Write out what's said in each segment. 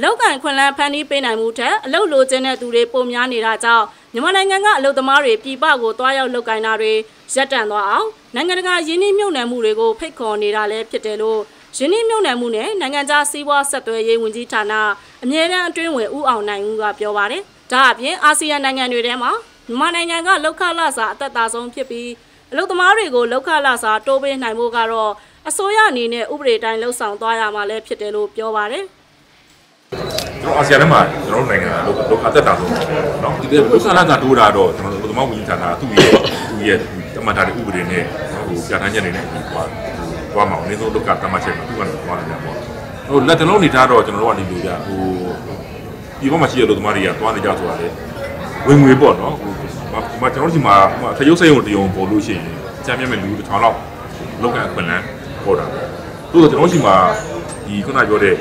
အလောက်ကန်ခွန်လန်းဖန်တီးပေးနိုင်မှုထက်အလောက်လိုချင်တဲ့သူတွေပုံများနေတာကြောင့်မြန်မာနိုင်ငံကအလောက်သမားတွေပြည်ပကိုတွားရောက်လောက်ကန်တာတွေရပ်တန့်သွားအောင်နိုင်ငံတကာယင်းနှိမ့်မြုပ်နှံမှုတွေကိုဖိတ်ခေါ်နေတာလည်းဖြစ်တယ်လို့ယင်းနှိမ့်မြုပ်နှံမှုနဲ့နိုင်ငံခြားစီးပွားဆက်သွယ်ရေးဝန်ကြီးဌာနအမြဲတမ်းအတွင်းဝင်ဦးအောင်နိုင်ဦးကပြောပါတယ်။ဒါအပြင်အာဆီယံနိုင်ငံတွေထဲမှာမြန်မာနိုင်ငံကလောက်ခလာစာအသက်သာဆုံးဖြစ်ပြီးအလုသမားတွေကိုလောက်ခလာစာတိုးပေးနိုင်ဖို့ကတော့အစိုးရအနေနဲ့ဥပဒေတိုင်းလှုပ်ဆောင်သွားရမှာလည်းဖြစ်တယ်လို့ပြောပါတယ်။ ကျွန်တော်အာဆီယံထဲမှာကျွန်တော်တို့နိုင်ငံကလောအသက်တာဆုံးเนาะဒီလောကလာတာတိုးတာတော့ကျွန်တော်တို့သမဝန်ကြီးဌာနသူ့ရဲ့သူ့ရဲ့တမန်တာတွေဥပဒေနဲ့ဟိုပြဋ္ဌာန်းချက်တွေနဲ့ဟိုသွားမှာအနည်းဆုံးလောကတမန်ချက်မှာသူ့ကတော့သွားနေတာပေါ့ဟိုလက်တလုံးနေထားတော့ကျွန်တော်တို့ကနေလို့ပြဟိုဒီဘက်မှာရှိတဲ့လူသမားတွေကသွားနေကြဆိုတာလေဝင်ငွေပေါ့နော်ဟိုမကျွန်တော်တို့ဒီမှာထရုပ်စိတ်ုံတယုံပေါ်လို့ရှိရင်အချမ်းမြတ်မဲ့လူတစ်ထောင်လောက်လောက်ကန်ခွင့်လန်းပေါ်တာတို့ကျွန်တော်တို့ဒီမှာဒီခုနပြောတဲ့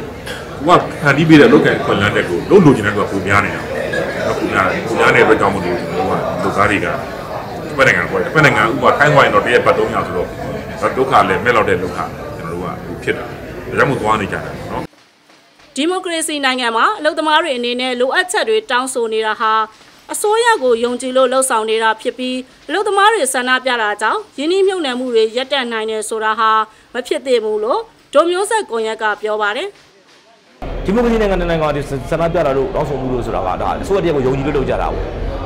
ကိုကဖန်တီးပေးတဲ့လောက်ကခွန်လန်းတဲ့ကိုလုံးလိုချင်တဲ့သူကပုံများနေတာ။ပုံများတယ်ပုံများတဲ့အတွက်ကြောင့်မလို့ကျွန်တော်ကလူသားတွေကတစ်ဖက်နိုင်ငံကိုတစ်ဖက်နိုင်ငံဥပမာထိုင်းဝိုင်းတော့တရက်ပတ်သုံးရဆိုတော့ဒုက္ခလည်းမဲ့လောက်တဲ့ဒုက္ခကျွန်တော်တို့ကဖြစ်တာ။ဒါကြောင့်မို့သွားနေကြတာနော်။ဒီမိုကရေစီနိုင်ငံမှာအလုပ်သမားတွေအနေနဲ့လိုအပ်ချက်တွေတောင်းဆိုနေတာဟာအစိုးရကိုယုံကြည်လို့လှုပ်ဆောင်နေတာဖြစ်ပြီးအလုပ်သမားတွေဆန္ဒပြတာကြောင့်ယင်းနှိမ့်မြုပ်နှံမှုတွေရပ်တန့်နိုင်တယ်ဆိုတာဟာမဖြစ်သေးဘူးလို့ဒိုမျိုးဆက်ကွန်ရက်ကပြောပါတယ်။ ဒီမိုကရေစီနိုင်ငံနိုင်ငံကဆန္ဒပြတာလို့တောင်းဆိုမှုလို့ဆိုတာကဒါအစိုးရတရက်ကိုယုံကြည်လို့လုပ်ကြတာပေါ့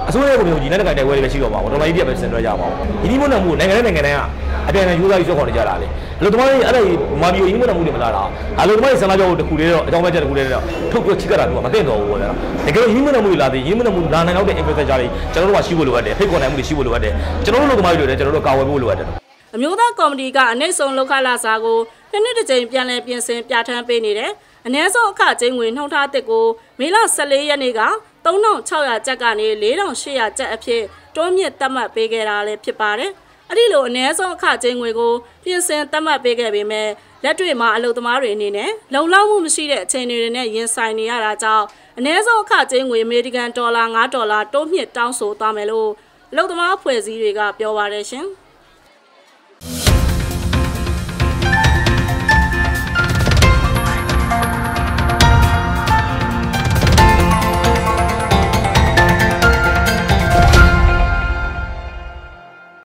အစိုးရကိုယုံကြည်နေတဲ့နိုင်ငံတွေပဲရှိတော့မှာပေါ့တော်လိုင်းပြပဲဆင်နွှဲကြမှာပေါ့ဒီဒီမွန်းမှုနိုင်ငံနဲ့နိုင်ငံတိုင်းကအပြန်အလှန်ယူသားယူဆွဲခေါ်နေကြတာလေအလို့တမန်ကြီးအဲ့ဒါမာဘီယိုဒီမွန်းမှုတွေမလာတာအလို့တမန်ကြီးဆန္ဒပြဖို့တခုလေးတော့အကြောင်းပဲချက်တခုလေးတော့ထုတ်ပြီးချိကတာတော့မသိတော့ဘူးပေါ့နော်တကယ်ဒီမွန်းမှုတွေလာသေးဒီမွန်းမှုလာနိုင်တော့တဲ့ infrastructure တွေကျွန်တော်တို့ကရှိဖို့လိုအပ်တယ်ဖိတ်ခေါ်နိုင်မှုတွေရှိဖို့လိုအပ်တယ်ကျွန်တော်တို့လူသမားတွေလည်းကျွန်တော်တို့ကာဝယ်ဖို့လိုအပ်တယ် အမျိုးသားကော်မတီကအနည်းဆုံးလောက်ခလာစာကိုနှစ်နှစ်တစ်ကြိမ်ပြန်လည်ပြင်ဆင်ပြဋ္ဌာန်းပေးနေတယ်။အနည်းဆုံးအခကျင်းဝင်နှုံထားတဲ့ကိုမေလ14ရက်နေ့က3600ကျပ်ကနေ4800ကျပ်အဖြစ်တွန်းမြင့်သတ်မှတ်ပေးခဲ့တာလည်းဖြစ်ပါတယ်။အဲ့ဒီလိုအ ਨੇ ဆုံးအခကျင်းငွေကိုပြင်ဆင်သတ်မှတ်ပေးခဲ့ပေမဲ့လက်တွေ့မှာအလုပ်သမားတွေအနေနဲ့လုံလောက်မှုမရှိတဲ့အခြေအနေတွေနဲ့ရင်ဆိုင်နေရတာကြောင့်အ ਨੇ ဆုံးအခကျင်းငွေအမေရိကန်ဒေါ်လာ5ဒေါ်လာတိုးမြင့်တောင်းဆိုသွားမယ်လို့အလုပ်သမားအဖွဲ့အစည်းတွေကပြောပါတယ်ရှင်။